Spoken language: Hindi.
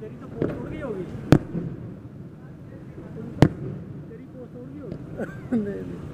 तेरी तो पोस्ट उड़ गई होगी। तेरी पोस्ट उड़ गई होगी। नहीं नहीं।